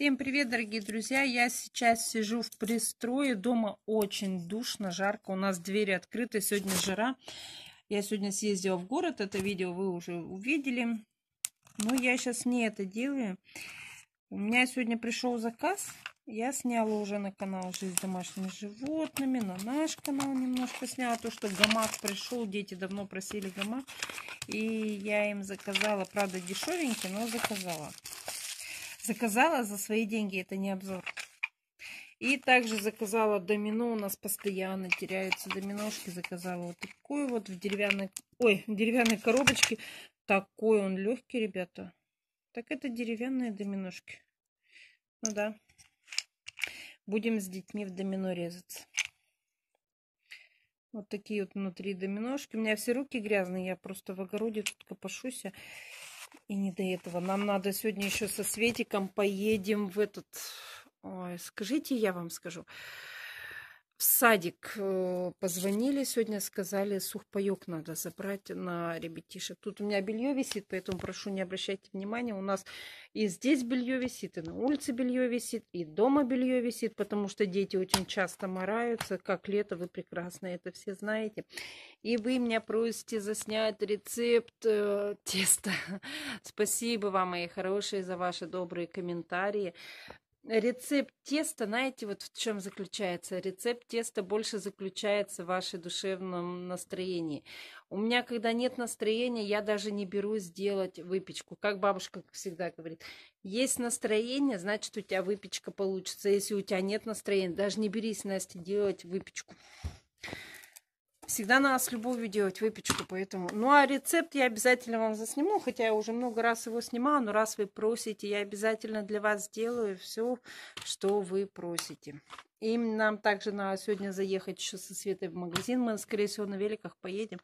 Всем привет, дорогие друзья! Я сейчас сижу в пристрое. Дома очень душно, жарко. У нас двери открыты. Сегодня жара. Я сегодня съездила в город. Это видео вы уже увидели. Но я сейчас не это делаю. У меня сегодня пришел заказ. Я сняла уже на канал «Жизнь с домашними животными». На наш канал немножко сняла. То, что гамак пришел. Дети давно просили гамак. И я им заказала. Правда, дешевенький, но заказала. Заказала за свои деньги, это не обзор. И также заказала домино, у нас постоянно теряются доминошки. Заказала вот такой вот в деревянной, ой, в деревянной коробочке. Такой он легкий, ребята. Так это деревянные доминошки. Ну да. Будем с детьми в домино резаться. Вот такие вот внутри доминошки. У меня все руки грязные, я просто в огороде тут копошусь. И не до этого. Нам надо сегодня еще со Светиком поедем в этот... Ой, скажите, я вам скажу в садик э, позвонили сегодня, сказали, сухпайок надо забрать на ребятишек. Тут у меня белье висит, поэтому прошу не обращайте внимания. У нас и здесь белье висит, и на улице белье висит, и дома белье висит, потому что дети очень часто мораются. Как лето, вы прекрасно это все знаете. И вы меня просите заснять рецепт э, теста. Спасибо вам, мои хорошие, за ваши добрые комментарии. Рецепт теста, знаете, вот в чем заключается? Рецепт теста больше заключается в вашем душевном настроении. У меня, когда нет настроения, я даже не берусь сделать выпечку. Как бабушка всегда говорит, есть настроение, значит, у тебя выпечка получится. Если у тебя нет настроения, даже не берись, Настя, делать выпечку. Всегда надо с любовью делать выпечку, поэтому... Ну, а рецепт я обязательно вам засниму, хотя я уже много раз его снимала, но раз вы просите, я обязательно для вас сделаю все, что вы просите. И нам также надо сегодня заехать еще со Светой в магазин. Мы, скорее всего, на великах поедем.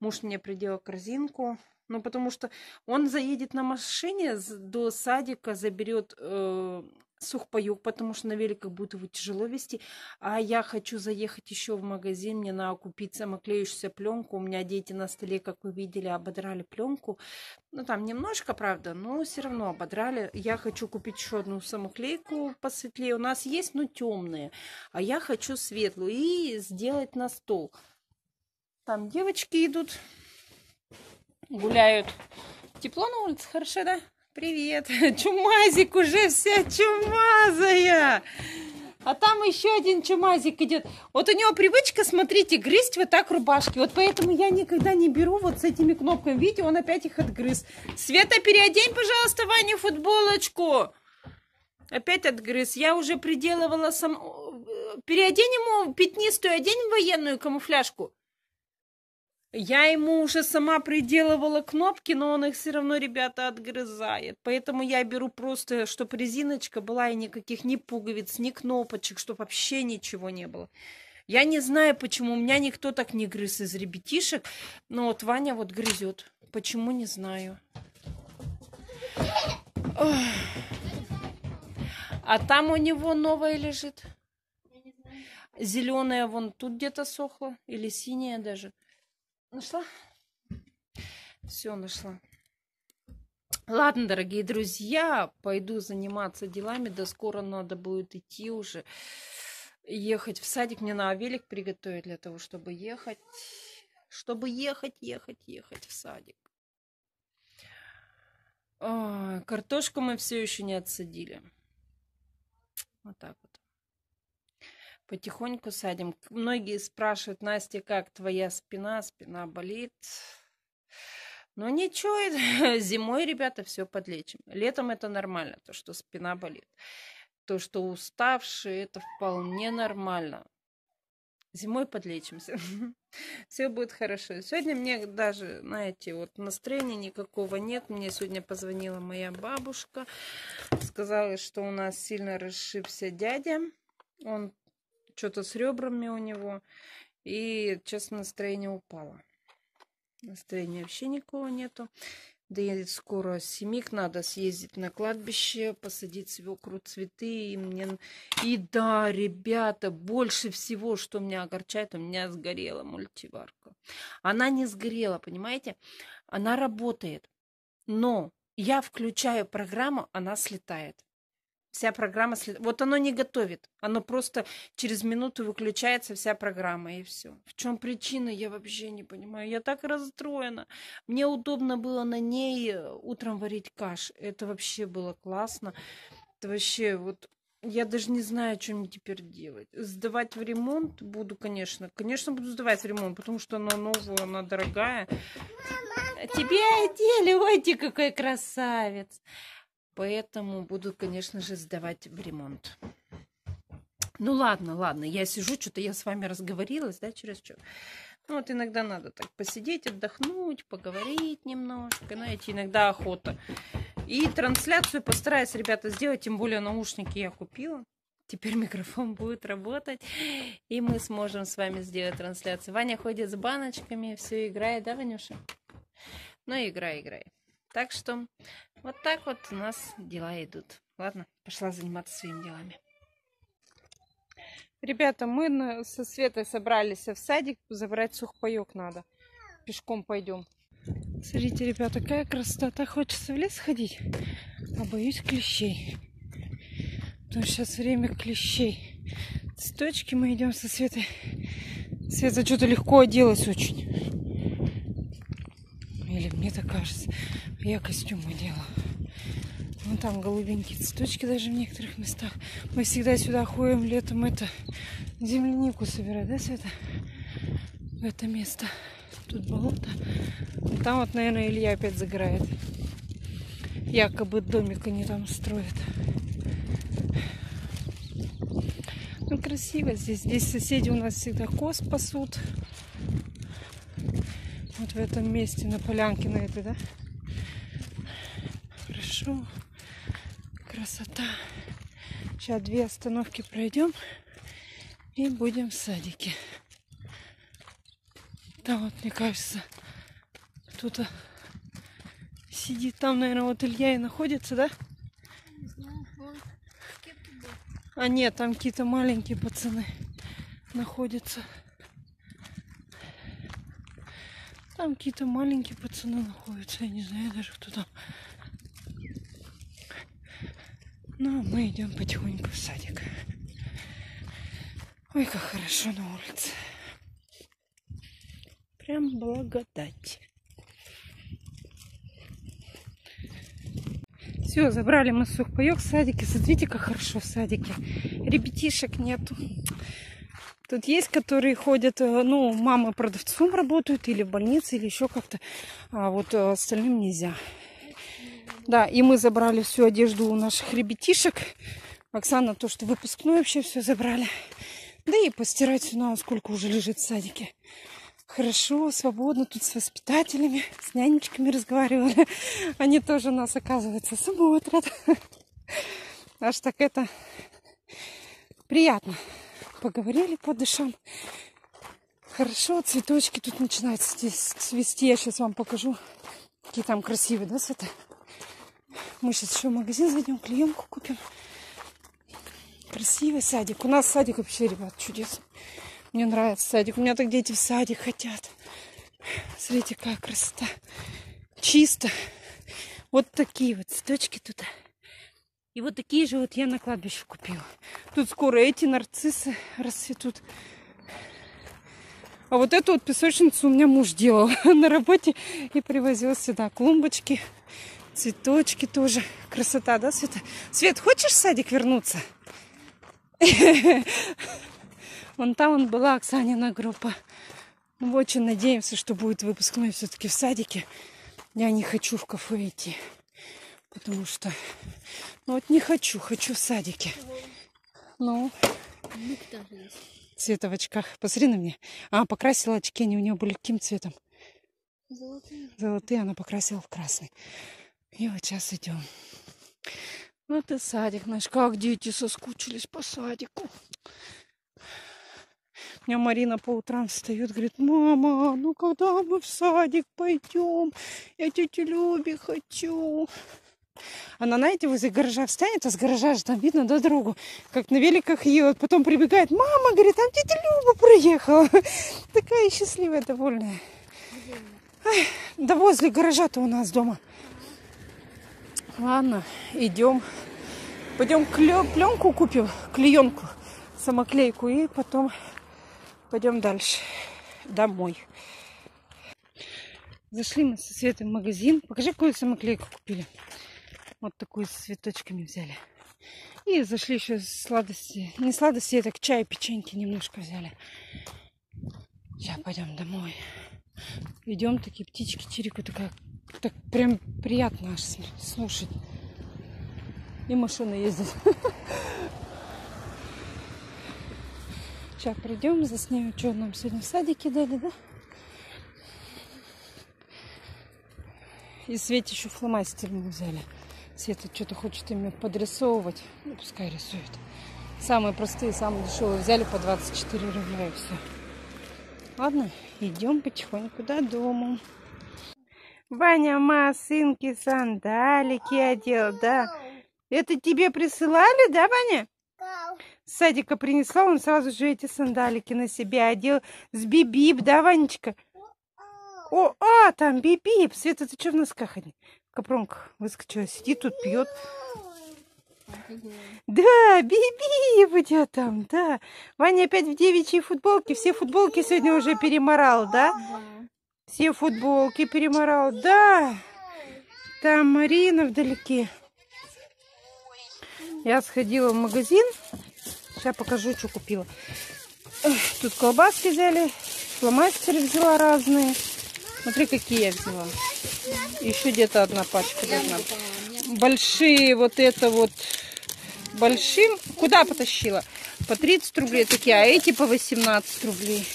Муж мне приделал корзинку. Ну, потому что он заедет на машине до садика, заберет э, сухпайок, потому что на великах будет его тяжело вести. А я хочу заехать еще в магазин, мне надо купить самоклеющуюся пленку. У меня дети на столе, как вы видели, ободрали пленку. Ну, там немножко, правда, но все равно ободрали. Я хочу купить еще одну самоклейку посветлее. У нас есть, но темные. А я хочу светлую и сделать на стол. Там девочки идут, гуляют. Тепло на улице, хорошо, да? Привет. Чумазик уже вся чумазая. А там еще один чумазик идет. Вот у него привычка, смотрите, грызть вот так рубашки. Вот поэтому я никогда не беру вот с этими кнопками. Видите, он опять их отгрыз. Света, переодень, пожалуйста, Ване футболочку. Опять отгрыз. Я уже приделывала сам... Переодень ему пятнистую, одень военную камуфляжку. Я ему уже сама приделывала кнопки, но он их все равно, ребята, отгрызает. Поэтому я беру просто, чтобы резиночка была и никаких ни пуговиц, ни кнопочек, чтобы вообще ничего не было. Я не знаю, почему. У меня никто так не грыз из ребятишек. Но вот Ваня вот грызет. Почему, не знаю. А там у него новое лежит. Зеленая вон тут где-то сохла. Или синяя даже. Нашла? Все нашла. Ладно, дорогие друзья, пойду заниматься делами. Да скоро надо будет идти уже. Ехать в садик. Мне на велик приготовить для того, чтобы ехать. Чтобы ехать, ехать, ехать в садик. Ой, картошку мы все еще не отсадили. Вот так вот потихоньку садим. Многие спрашивают, Настя, как твоя спина? Спина болит. Но ничего, зимой, ребята, все подлечим. Летом это нормально, то, что спина болит. То, что уставшие, это вполне нормально. Зимой подлечимся. Все будет хорошо. Сегодня мне даже, знаете, вот настроения никакого нет. Мне сегодня позвонила моя бабушка. Сказала, что у нас сильно расшибся дядя. Он что-то с ребрами у него. И, честно, настроение упало. Настроения вообще никого нету. Да и скоро семик надо съездить на кладбище, посадить свекру цветы. И, мне... и да, ребята, больше всего, что меня огорчает, у меня сгорела мультиварка. Она не сгорела, понимаете? Она работает. Но я включаю программу, она слетает. Вся программа, вот оно не готовит, оно просто через минуту выключается вся программа и все. В чем причина, я вообще не понимаю. Я так расстроена. Мне удобно было на ней э, утром варить каш. Это вообще было классно. Это вообще вот я даже не знаю, что мне теперь делать. Сдавать в ремонт буду, конечно. Конечно, буду сдавать в ремонт, потому что она новая, она дорогая. Мама, Тебе одели, ой, ты какой красавец. Поэтому буду, конечно же, сдавать в ремонт. Ну ладно, ладно, я сижу, что-то я с вами разговорилась, да, через что. Ну вот иногда надо так посидеть, отдохнуть, поговорить немножко, знаете, иногда охота. И трансляцию постараюсь, ребята, сделать, тем более наушники я купила. Теперь микрофон будет работать, и мы сможем с вами сделать трансляцию. Ваня ходит с баночками, все играет, да, Ванюша? Ну, играй, играй. Так что вот так вот у нас дела идут. Ладно, пошла заниматься своими делами. Ребята, мы со Светой собрались в садик, забрать сухпайок надо. Пешком пойдем. Смотрите, ребята, какая красота. Хочется в лес ходить, а боюсь клещей. Потому что сейчас время клещей. Цветочки мы идем со Светой. Света что-то легко оделась очень. Или мне так кажется. Я костюм одела. Вон там голубенькие цветочки даже в некоторых местах. Мы всегда сюда ходим летом это землянику собирать, да, Света? В это место. Тут болото. Там вот, наверное, Илья опять загорает. Якобы домик они там строят. Ну, красиво здесь. Здесь соседи у нас всегда коз пасут. Вот в этом месте, на полянке на этой, да? Хорошо. Красота. Сейчас две остановки пройдем и будем в садике. Там вот, мне кажется, кто-то сидит. Там, наверное, вот Илья и находится, да? Не знаю, А нет, там какие-то маленькие пацаны находятся. Там какие-то маленькие пацаны находятся. Я не знаю даже, кто там. Ну, мы идем потихоньку в садик. Ой, как хорошо на улице. Прям благодать. Все, забрали мы сухпайок в садике. Смотрите, как хорошо в садике. Ребятишек нету. Тут есть, которые ходят, э, ну, мама продавцом работают, или в больнице, или еще как-то. А вот э, остальным нельзя. Да, и мы забрали всю одежду у наших ребятишек. Оксана то, что выпускной вообще все забрали. Да и постирать у сколько уже лежит в садике. Хорошо, свободно тут с воспитателями, с нянечками разговаривали. Они тоже нас, оказывается, смотрят. Аж так это приятно. Поговорили по душам. Хорошо, цветочки тут начинают цвести. Я сейчас вам покажу, какие там красивые, да, цветы? Мы сейчас еще в магазин зайдем, клеенку купим. Красивый садик. У нас садик вообще, ребят, чудесный. Мне нравится садик. У меня так дети в садик хотят. Смотрите, какая красота. Чисто. Вот такие вот цветочки тут. И вот такие же вот я на кладбище купила. Тут скоро эти нарциссы расцветут. А вот эту вот песочницу у меня муж делал на работе и привозил сюда клумбочки, цветочки тоже. Красота, да, Света? Свет, хочешь в садик вернуться? Вон там он была Оксанина группа. Мы очень надеемся, что будет выпускной все-таки в садике. Я не хочу в кафе идти. Потому что... Ну вот не хочу, хочу в садике. Ну. Цвета в очках. Посмотри на меня. А, покрасила очки, они у нее были каким цветом? Золотые. Золотые, она покрасила в красный. И вот сейчас идем. Вот и садик наш. Как дети соскучились по садику. У меня Марина по утрам встает, говорит, мама, ну когда мы в садик пойдем? Я тетю Люби хочу. Она, знаете, возле гаража встанет, а с гаража же там видно до дорогу, как на великах едет. Потом прибегает, мама, говорит, там тетя Люба приехала. Такая счастливая, довольная. Ай, да возле гаража-то у нас дома. Ладно, идем. Пойдем пленку купим, клеенку, самоклейку, и потом пойдем дальше, домой. Зашли мы со Светой в магазин. Покажи, какую самоклейку купили. Вот такую с цветочками взяли. И зашли еще сладости. Не сладости, это к чаю, печеньки немножко взяли. Сейчас пойдем домой. Идем, такие птички чирику, такая, так прям приятно аж слушать. И машина ездит. Сейчас придем, заснимем, что нам сегодня в садике дали, да? И Свете еще фломастер мы взяли. Света что-то хочет ими подрисовывать. Ну, пускай рисует. Самые простые, самые дешевые взяли по 24 рубля и все. Ладно, идем потихоньку до дома. Ваня масынки, сандалики одел, да? Это тебе присылали, да, Ваня? С садика принесла, он сразу же эти сандалики на себя одел. С бибип, да, Ванечка? О, а, там Биби. Света, ты что в носках они? Капронка выскочила, сидит тут, пьет. Да, Биби у тебя там, да. Ваня опять в девичьей футболке. Все футболки сегодня уже переморал, да? Все футболки переморал, да. Там Марина вдалеке. Я сходила в магазин. Сейчас покажу, что купила. Тут колбаски взяли, фломастеры взяла разные. Смотри, какие я взяла. Еще где-то одна пачка должна Большие вот это вот большим. Куда потащила? По 30 рублей такие, а эти по 18 рублей.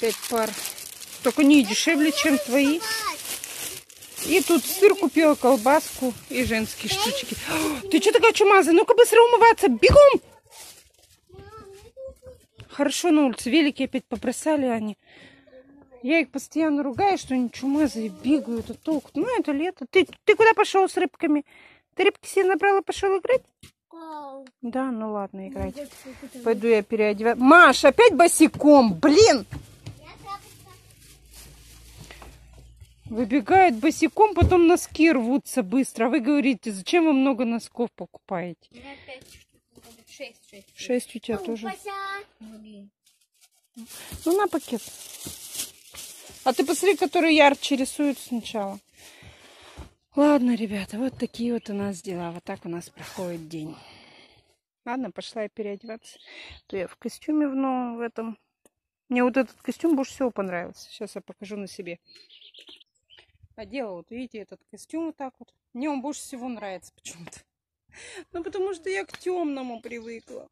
Пять пар. Только не дешевле, чем твои. И тут сыр купила, колбаску и женские штучки. О, ты что такая чумазая? Ну-ка быстро умываться. Бегом! Хорошо на улице. Велики опять побросали они. Я их постоянно ругаю, что они чумазые бегают, а толк. Ну, это лето. Ты, ты куда пошел с рыбками? Ты рыбки себе набрал и пошел играть? Да, ну ладно, играть. Пойду я переодеваю. Маш, опять босиком, блин! Выбегает босиком, потом носки рвутся быстро. А вы говорите, зачем вы много носков покупаете? Шесть, шесть. Шесть у тебя тоже. Ну, на пакет. А ты посмотри, который ярче рисует сначала. Ладно, ребята, вот такие вот у нас дела. Вот так у нас проходит день. Ладно, пошла я переодеваться. То я в костюме в, ну, в этом. Мне вот этот костюм больше всего понравился. Сейчас я покажу на себе. Одела, вот видите, этот костюм вот так вот. Мне он больше всего нравится почему-то. Ну, потому что я к темному привыкла.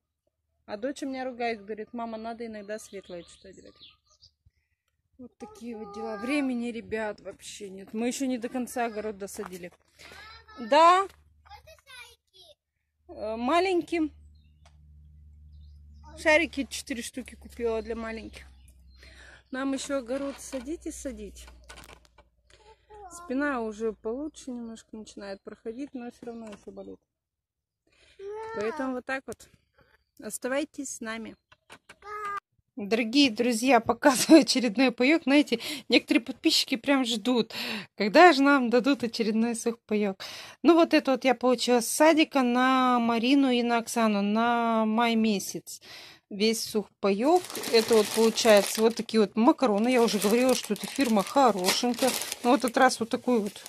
А дочь меня ругает, говорит, мама, надо иногда светлое что-то одевать. Вот такие вот дела. Времени, ребят, вообще нет. Мы еще не до конца огород досадили. Да. Э, маленьким. Шарики 4 штуки купила для маленьких. Нам еще огород садить и садить. Спина уже получше немножко начинает проходить, но все равно еще болит. Поэтому вот так вот. Оставайтесь с нами. Дорогие друзья, показываю очередной паек. Знаете, некоторые подписчики прям ждут, когда же нам дадут очередной сухпаек. Ну, вот это вот я получила с садика на Марину и на Оксану на май месяц. Весь сухпаек. Это вот получается вот такие вот макароны. Я уже говорила, что эта фирма хорошенькая. Но вот этот раз вот такую вот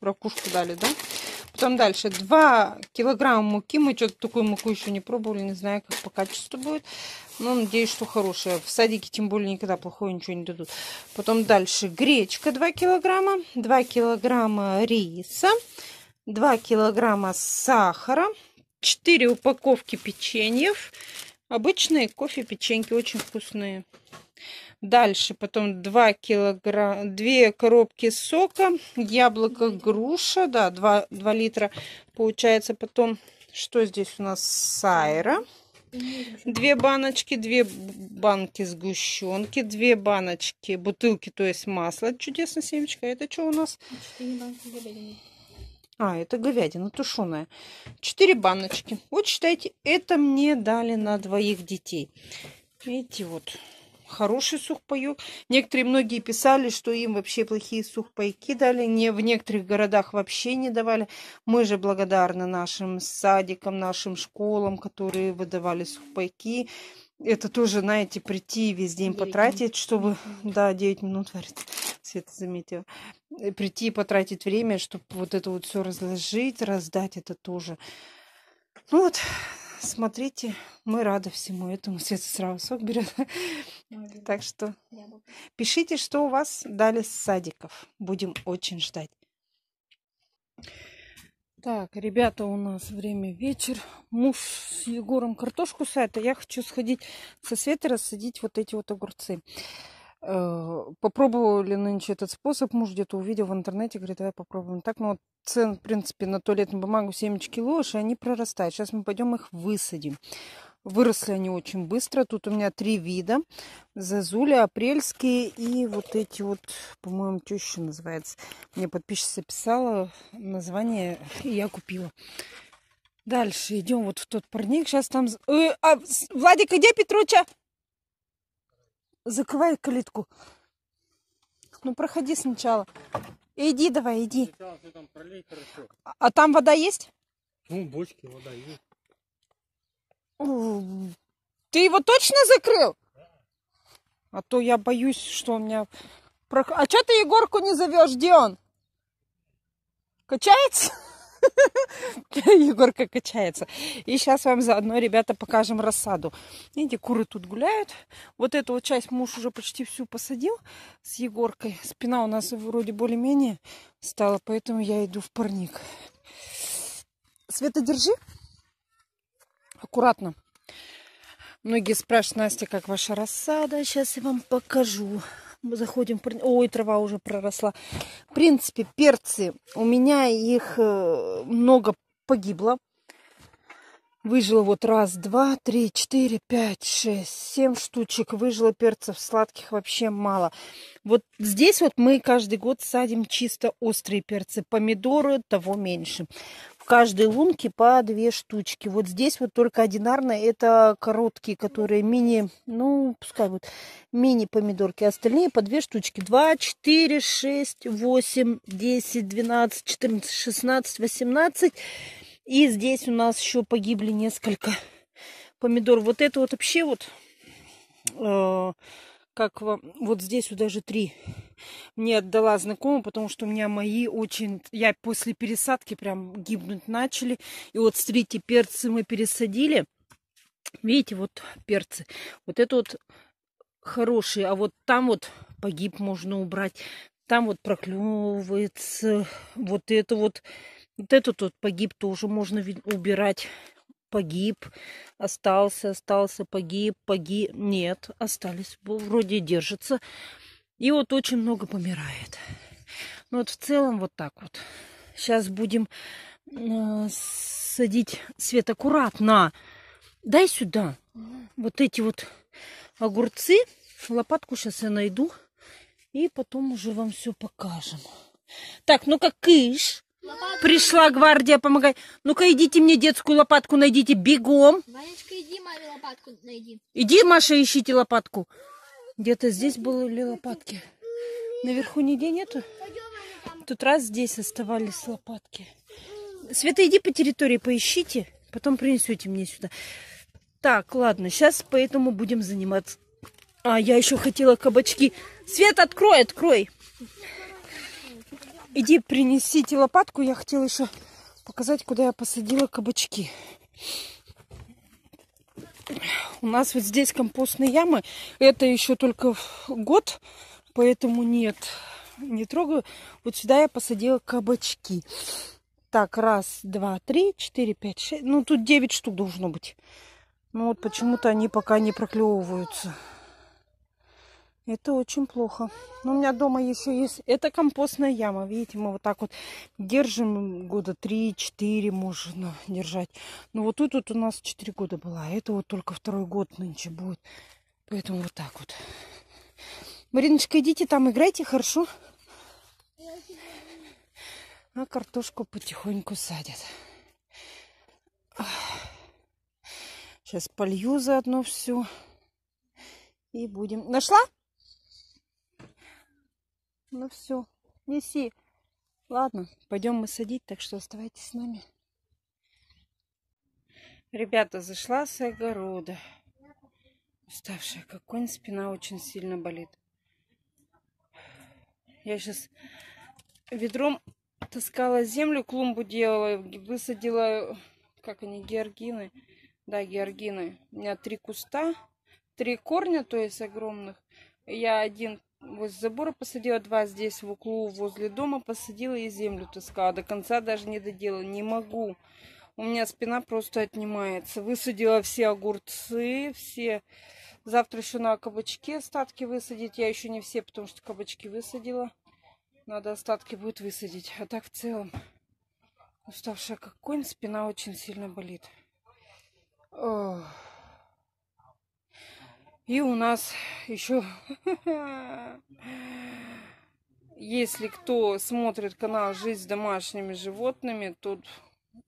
ракушку дали, да? Потом дальше 2 килограмма муки. Мы что-то такую муку еще не пробовали. Не знаю, как по качеству будет. Но надеюсь, что хорошая. В садике тем более никогда плохое ничего не дадут. Потом дальше гречка 2 килограмма. 2 килограмма риса. 2 килограмма сахара. 4 упаковки печеньев. Обычные кофе печеньки. Очень вкусные. Дальше потом 2 килограмма, 2 коробки сока, яблоко, груша, да, 2, 2 литра получается. Потом, что здесь у нас? Сайра. Две баночки, две банки сгущенки, две баночки, бутылки, то есть масло. Чудесно, семечко. Это что у нас? А, это говядина тушеная. Четыре баночки. Вот считайте, это мне дали на двоих детей. Видите, вот хороший сухпайок. Некоторые, многие писали, что им вообще плохие сухпайки дали. Не, в некоторых городах вообще не давали. Мы же благодарны нашим садикам, нашим школам, которые выдавали сухпайки. Это тоже, знаете, прийти весь день потратить, чтобы... Да, 9 минут варит. Света заметила. Прийти и потратить время, чтобы вот это вот все разложить, раздать, это тоже. Ну вот, смотрите, мы рады всему этому. Света сразу сок берет. Так что пишите, что у вас дали с садиков. Будем очень ждать. Так, ребята, у нас время вечер. Муж с Егором картошку садит, а я хочу сходить со Светой рассадить вот эти вот огурцы. Э, попробовали нынче этот способ. Муж где-то увидел в интернете, говорит, давай попробуем. Так, ну вот цен, в принципе, на туалетную бумагу 70 ложь, и они прорастают. Сейчас мы пойдем их высадим. Выросли они очень быстро. Тут у меня три вида. Зазули, апрельские и вот эти вот, по-моему, теща называется. Мне подписчица писала название, и я купила. Дальше идем вот в тот парник. Сейчас там... Э, а, Владик, где Петруча? Закрывай калитку. Ну, проходи сначала. Иди давай, иди. А, а там вода есть? Ну, бочки, вода есть. Ты его точно закрыл? А то я боюсь, что у меня... А что ты Егорку не зовешь? Где он? Качается? Егорка качается. И сейчас вам заодно, ребята, покажем рассаду. Видите, куры тут гуляют. Вот эту вот часть муж уже почти всю посадил с Егоркой. Спина у нас вроде более-менее стала, поэтому я иду в парник. Света, держи. Аккуратно. Многие спрашивают, Настя, как ваша рассада? Сейчас я вам покажу. Мы заходим. Ой, трава уже проросла. В принципе, перцы. У меня их э, много погибло. Выжило вот раз, два, три, четыре, пять, шесть, семь штучек. Выжило перцев сладких вообще мало. Вот здесь вот мы каждый год садим чисто острые перцы. Помидоры того меньше каждой лунке по две штучки. Вот здесь вот только одинарно это короткие, которые мини, ну, пускай вот мини помидорки. Остальные по две штучки. 2, 4, 6, 8, 10, 12, 14, 16, 18. И здесь у нас еще погибли несколько помидор. Вот это вот вообще вот... Э, как вот здесь вот даже три мне отдала знакомая, потому что у меня мои очень, я после пересадки прям гибнуть начали. И вот смотрите, перцы мы пересадили. Видите, вот перцы. Вот это вот хорошие, а вот там вот погиб можно убрать. Там вот проклевывается. Вот это вот, вот этот вот погиб тоже можно убирать погиб, остался, остался, погиб, погиб. Нет, остались, вроде держится. И вот очень много помирает. Ну вот в целом вот так вот. Сейчас будем э, садить свет аккуратно. Дай сюда. Вот эти вот огурцы. Лопатку сейчас я найду. И потом уже вам все покажем. Так, ну-ка, кыш. Пришла гвардия помогать. Ну-ка, идите мне детскую лопатку найдите бегом. Ванечка, иди Маре лопатку найди. Иди, Маша, ищите лопатку. Где-то здесь были лопатки. Наверху нигде нету? Тут раз здесь оставались лопатки. Света, иди по территории поищите. Потом принесете мне сюда. Так, ладно, сейчас поэтому будем заниматься. А, я еще хотела кабачки. Свет, открой, открой. Иди принесите лопатку. Я хотела еще показать, куда я посадила кабачки. У нас вот здесь компостные ямы. Это еще только год, поэтому нет, не трогаю. Вот сюда я посадила кабачки. Так, раз, два, три, четыре, пять, шесть. Ну, тут девять штук должно быть. Ну, вот почему-то они пока не проклевываются. Это очень плохо. Но у меня дома еще есть... Это компостная яма. Видите, мы вот так вот держим года 3-4 можно держать. Но вот тут вот у нас 4 года была. А это вот только второй год нынче будет. Поэтому вот так вот. Мариночка, идите там играйте, хорошо? А картошку потихоньку садят. Сейчас полью заодно все. И будем. Нашла? Ну все, неси. Ладно, пойдем мы садить, так что оставайтесь с нами. Ребята, зашла с огорода. Уставшая, как конь, спина очень сильно болит. Я сейчас ведром таскала землю, клумбу делала, высадила, как они, георгины. Да, георгины. У меня три куста, три корня, то есть огромных. Я один возле забора посадила, два здесь в углу возле дома посадила и землю таскала. До конца даже не доделала, не могу. У меня спина просто отнимается. Высадила все огурцы, все. Завтра еще на кабачки остатки высадить. Я еще не все, потому что кабачки высадила. Надо остатки будет высадить. А так в целом уставшая как конь, спина очень сильно болит. Ох. И у нас еще, если кто смотрит канал «Жизнь с домашними животными», тут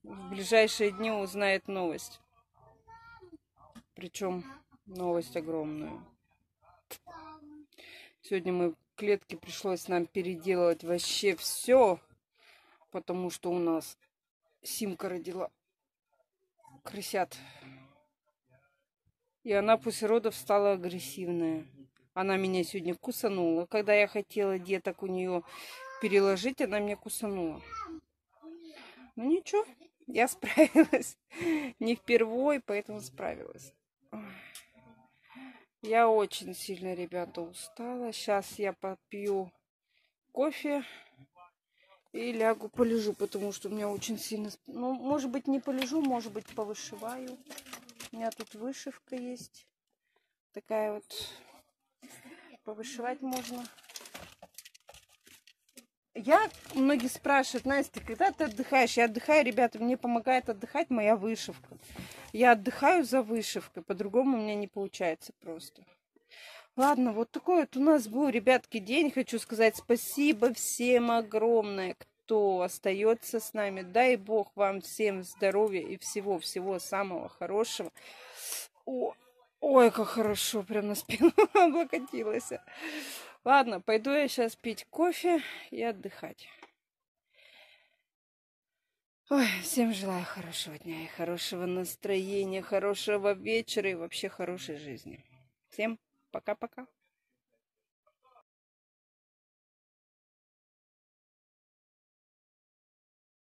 в ближайшие дни узнает новость. Причем новость огромную. Сегодня мы клетки пришлось нам переделывать вообще все, потому что у нас Симка родила крысят. И она после родов стала агрессивная. Она меня сегодня кусанула. Когда я хотела деток у нее переложить, она меня кусанула. Ну ничего, я справилась. Не впервой, поэтому справилась. Я очень сильно, ребята, устала. Сейчас я попью кофе и лягу полежу, потому что у меня очень сильно... Ну, может быть, не полежу, может быть, повышиваю. Меня тут вышивка есть. Такая вот. Повышивать можно. Я, многие спрашивают, Настя, когда ты отдыхаешь? Я отдыхаю, ребята, мне помогает отдыхать моя вышивка. Я отдыхаю за вышивкой, по-другому у меня не получается просто. Ладно, вот такой вот у нас был, ребятки, день. Хочу сказать спасибо всем огромное, кто остается с нами. Дай Бог вам всем здоровья и всего-всего самого хорошего. О, ой, как хорошо, прям на спину облокотилась. Ладно, пойду я сейчас пить кофе и отдыхать. Ой, всем желаю хорошего дня и хорошего настроения, хорошего вечера и вообще хорошей жизни. Всем пока-пока.